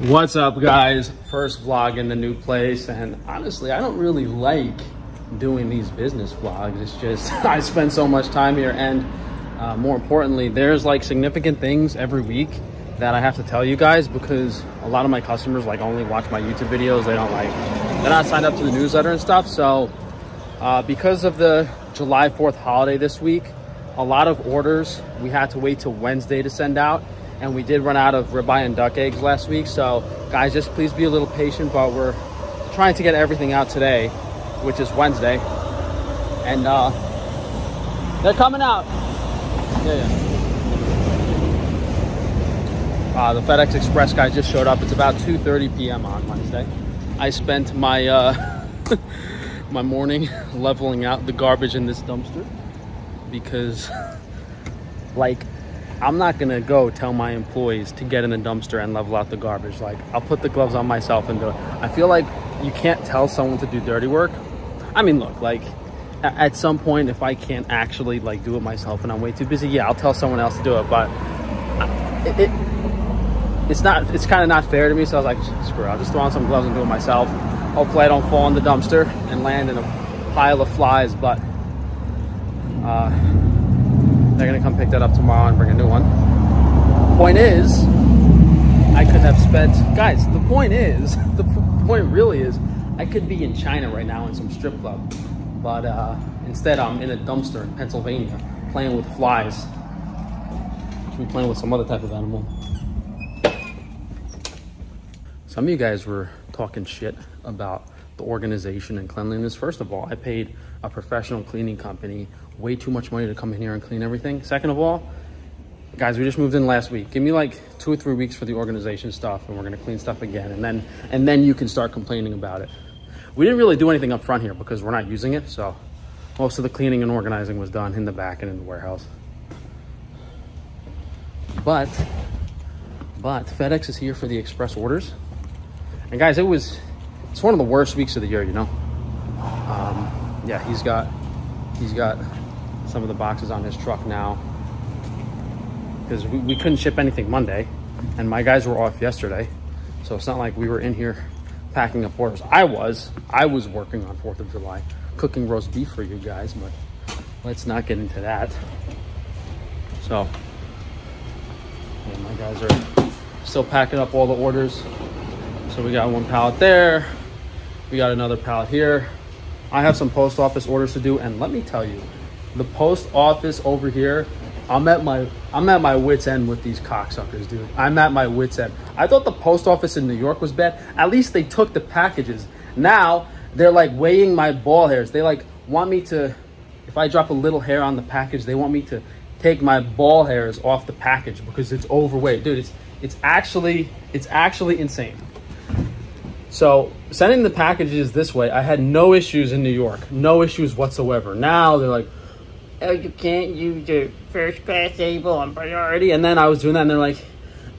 What's up guys? First vlog in the new place and honestly I don't really like doing these business vlogs. It's just I spend so much time here and uh, more importantly there's like significant things every week that I have to tell you guys because a lot of my customers like only watch my YouTube videos. They don't like, they're not signed up to the newsletter and stuff. So uh, because of the July 4th holiday this week, a lot of orders we had to wait till Wednesday to send out and we did run out of ribeye and duck eggs last week. So guys, just please be a little patient, but we're trying to get everything out today, which is Wednesday. And uh, they're coming out. Yeah, yeah. Uh, the FedEx Express guy just showed up. It's about 2.30 p.m. on Wednesday. I spent my uh, my morning leveling out the garbage in this dumpster because like I'm not gonna go tell my employees to get in the dumpster and level out the garbage. Like I'll put the gloves on myself and do it. I feel like you can't tell someone to do dirty work. I mean, look, like at some point, if I can't actually like do it myself and I'm way too busy, yeah, I'll tell someone else to do it. But it, it it's not, it's kind of not fair to me. So I was like, screw it, I'll just throw on some gloves and do it myself. Hopefully I don't fall in the dumpster and land in a pile of flies, but uh, they're gonna come pick that up tomorrow and bring a new one. Point is, I could have spent, guys, the point is, the point really is, I could be in China right now in some strip club, but uh, instead I'm in a dumpster in Pennsylvania playing with flies. Should be playing with some other type of animal. Some of you guys were talking shit about the organization and cleanliness. First of all, I paid a professional cleaning company way too much money to come in here and clean everything. Second of all, guys, we just moved in last week. Give me like two or three weeks for the organization stuff and we're gonna clean stuff again. And then, and then you can start complaining about it. We didn't really do anything up front here because we're not using it. So most of the cleaning and organizing was done in the back and in the warehouse. But, but FedEx is here for the express orders. And guys, it was, it's one of the worst weeks of the year, you know? Um, yeah, he's got, he's got some of the boxes on his truck now because we, we couldn't ship anything Monday and my guys were off yesterday. So it's not like we were in here packing up orders. I was, I was working on 4th of July, cooking roast beef for you guys, but let's not get into that. So, yeah, my guys are still packing up all the orders. So we got one pallet there. We got another pallet here. I have some post office orders to do. And let me tell you, the post office over here, I'm at my I'm at my wits end with these cocksuckers, dude. I'm at my wits end. I thought the post office in New York was bad. At least they took the packages. Now they're like weighing my ball hairs. They like want me to, if I drop a little hair on the package, they want me to take my ball hairs off the package because it's overweight, dude. It's it's actually it's actually insane. So sending the packages this way, I had no issues in New York, no issues whatsoever. Now they're like, oh, you can't use your first class able on priority. And then I was doing that and they're like,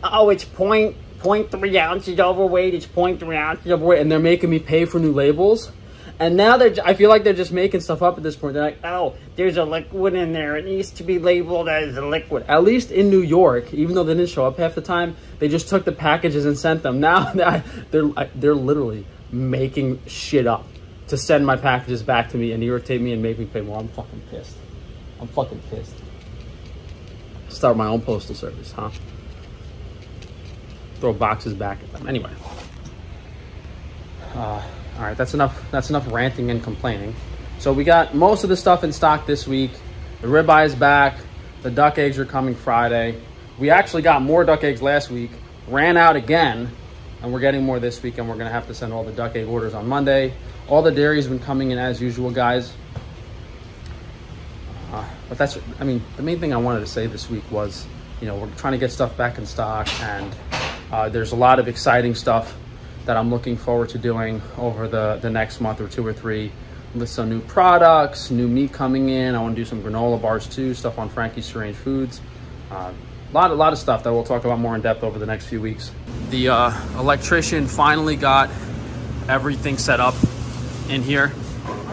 oh, it's point, point three ounces overweight. It's point three ounces overweight. And they're making me pay for new labels. And now they're, I feel like they're just making stuff up at this point. They're like, oh, there's a liquid in there. It needs to be labeled as a liquid. At least in New York, even though they didn't show up half the time, they just took the packages and sent them. Now they're, they're literally making shit up to send my packages back to me and irritate me and make me pay more. I'm fucking pissed. I'm fucking pissed. Start my own postal service, huh? Throw boxes back at them. Anyway. Uh, all right, that's enough. That's enough ranting and complaining. So we got most of the stuff in stock this week. The ribeye is back. The duck eggs are coming Friday. We actually got more duck eggs last week. Ran out again, and we're getting more this week. And we're gonna have to send all the duck egg orders on Monday. All the dairy's been coming in as usual, guys. Uh, but that's, I mean, the main thing I wanted to say this week was, you know, we're trying to get stuff back in stock, and uh, there's a lot of exciting stuff that I'm looking forward to doing over the, the next month or two or three. With some new products, new meat coming in. I want to do some granola bars too, stuff on Frankie's Free Range Foods. A uh, lot, a lot of stuff that we'll talk about more in depth over the next few weeks. The uh, electrician finally got everything set up in here.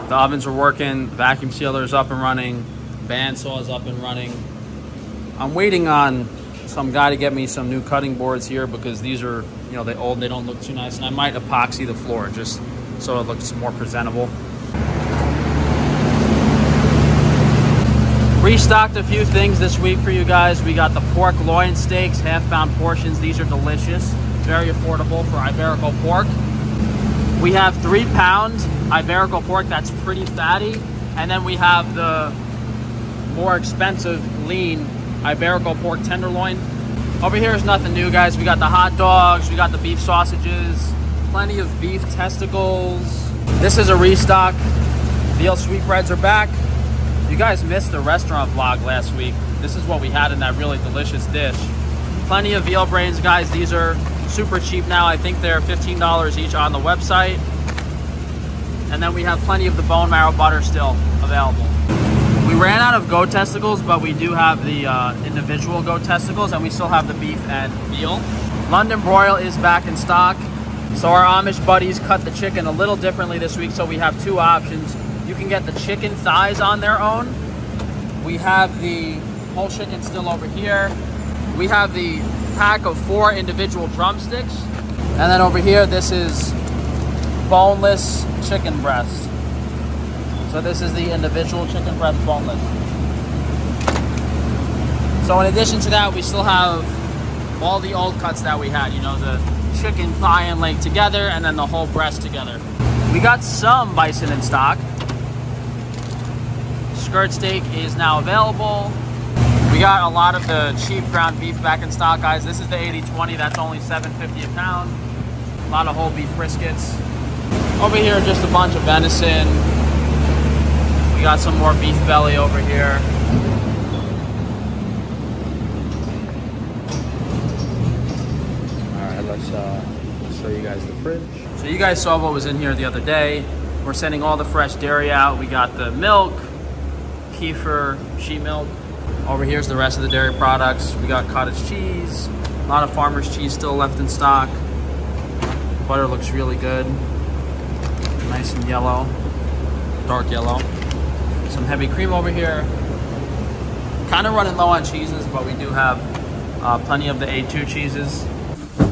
The ovens are working, vacuum sealer is up and running, bandsaw is up and running. I'm waiting on some guy to get me some new cutting boards here because these are you know, they old, they don't look too nice. And I might epoxy the floor just so it looks more presentable. Restocked a few things this week for you guys. We got the pork loin steaks, half pound portions. These are delicious, very affordable for Iberico pork. We have three pound Iberico pork that's pretty fatty. And then we have the more expensive lean Iberico pork tenderloin. Over here is nothing new, guys. We got the hot dogs, we got the beef sausages, plenty of beef testicles. This is a restock. Veal sweetbreads are back. You guys missed the restaurant vlog last week. This is what we had in that really delicious dish. Plenty of veal brains, guys. These are super cheap now. I think they're $15 each on the website. And then we have plenty of the bone marrow butter still available. Ran out of goat testicles, but we do have the uh, individual goat testicles, and we still have the beef and veal. London broil is back in stock. So our Amish buddies cut the chicken a little differently this week, so we have two options. You can get the chicken thighs on their own. We have the whole chicken still over here. We have the pack of four individual drumsticks. And then over here, this is boneless chicken breast. So this is the individual chicken breast boneless. So in addition to that, we still have all the old cuts that we had, you know, the chicken thigh and leg together and then the whole breast together. We got some bison in stock. Skirt steak is now available. We got a lot of the cheap ground beef back in stock, guys. This is the 80-20, that's only 7.50 a pound. A lot of whole beef briskets. Over here, just a bunch of venison. We got some more beef belly over here. All right, let's, uh, show you guys the fridge. So you guys saw what was in here the other day. We're sending all the fresh dairy out. We got the milk, kefir, sheep milk. Over here's the rest of the dairy products. We got cottage cheese, a lot of farmer's cheese still left in stock. Butter looks really good. Nice and yellow, dark yellow. Some heavy cream over here. Kind of running low on cheeses, but we do have uh, plenty of the A2 cheeses.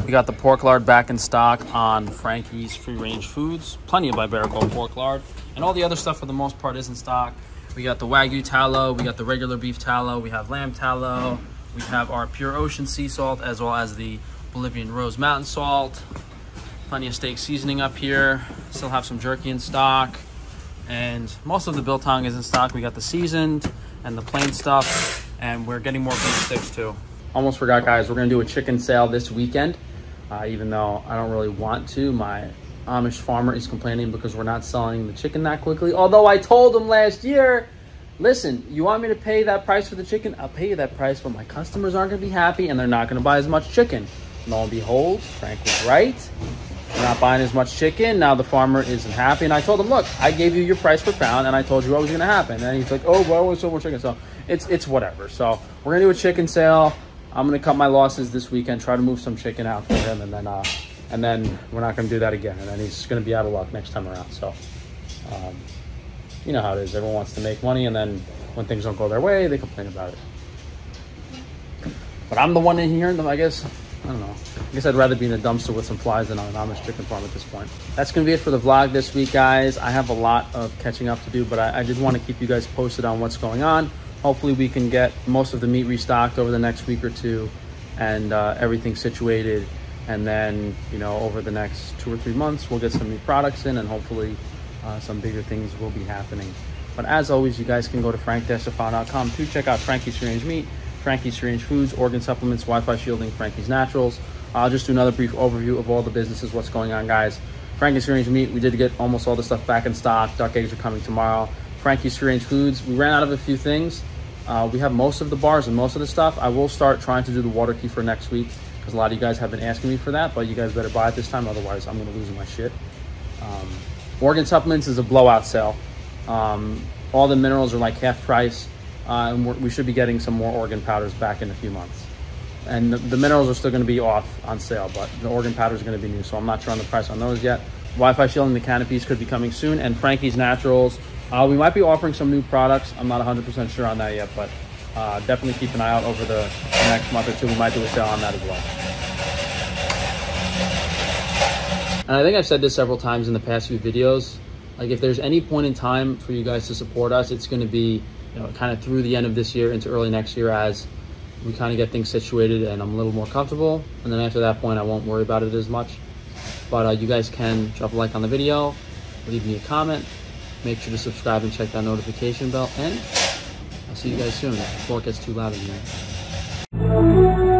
We got the pork lard back in stock on Frankie's Free Range Foods. Plenty of Iberico pork lard. And all the other stuff for the most part is in stock. We got the Wagyu tallow, we got the regular beef tallow, we have lamb tallow, we have our pure ocean sea salt, as well as the Bolivian rose mountain salt. Plenty of steak seasoning up here. Still have some jerky in stock. And most of the biltong is in stock. We got the seasoned and the plain stuff. And we're getting more beef sticks too. Almost forgot, guys. We're to do a chicken sale this weekend. Uh, even though I don't really want to. My Amish farmer is complaining because we're not selling the chicken that quickly. Although I told him last year, listen, you want me to pay that price for the chicken? I'll pay you that price, but my customers aren't to be happy and they're not to buy as much chicken. Lo and behold, Frank was right. Not buying as much chicken. Now the farmer isn't happy. And I told him, look, I gave you your price per pound and I told you what was going to happen. And he's like, oh, why was so much chicken? So it's, it's whatever. So we're going to do a chicken sale. I'm going to cut my losses this weekend, try to move some chicken out for him. And then, uh, and then we're not going to do that again. And then he's going to be out of luck next time around. So, um, you know how it is. Everyone wants to make money, and then when things don't go their way, they complain about it. But I'm the one in here, I guess I don't know. I guess I'd rather be in a dumpster with some flies than on an Amish chicken farm at this point. That's going to be it for the vlog this week, guys. I have a lot of catching up to do, but I, I did want to keep you guys posted on what's going on. Hopefully we can get most of the meat restocked over the next week or two and uh, everything situated and then you know over the next two or three months we'll get some new products in and hopefully uh, some bigger things will be happening but as always you guys can go to frank-tufano.com to check out frankie's free range meat frankie's free range foods organ supplements wi-fi shielding frankie's naturals. I'll just do another brief overview of all the businesses what's going on guys. Frankie's free range meat we did get almost all the stuff back in stock. Duck eggs are coming tomorrow. Frankie's free range foods we ran out of a few things. Uh, we have most of the bars and most of the stuff. I will start trying to do the water key for next week because a lot of you guys have been asking me for that, but you guys better buy it this time, otherwise I'm going to lose my shit. Um, organ supplements is a blowout sale. Um, all the minerals are like half price, uh, and we should be getting some more organ powders back in a few months. And the, the minerals are still going to be off on sale, but the organ powders are going to be new, so I'm not sure on the price on those yet. Wi-Fi shielding the canopies could be coming soon, and Frankie's Naturals. Uh, we might be offering some new products. I'm not 100% sure on that yet, but uh, definitely keep an eye out over the, the next month or two. We might do a sale on that as well. And I think I've said this several times in the past few videos. Like if there's any point in time for you guys to support us, it's going to be, you know, kind of through the end of this year into early next year as we kind of get things situated and I'm a little more comfortable. And then after that point, I won't worry about it as much. But uh, you guys can drop a like on the video, leave me a comment, make sure to subscribe and check that notification bell. And I'll see you guys soon before it gets too loud in here.